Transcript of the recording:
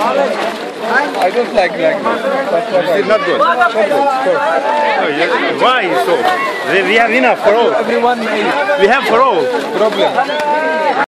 I don't like black Is it not good? Why is why so? We have enough for all. Everyone We have for all. Problem.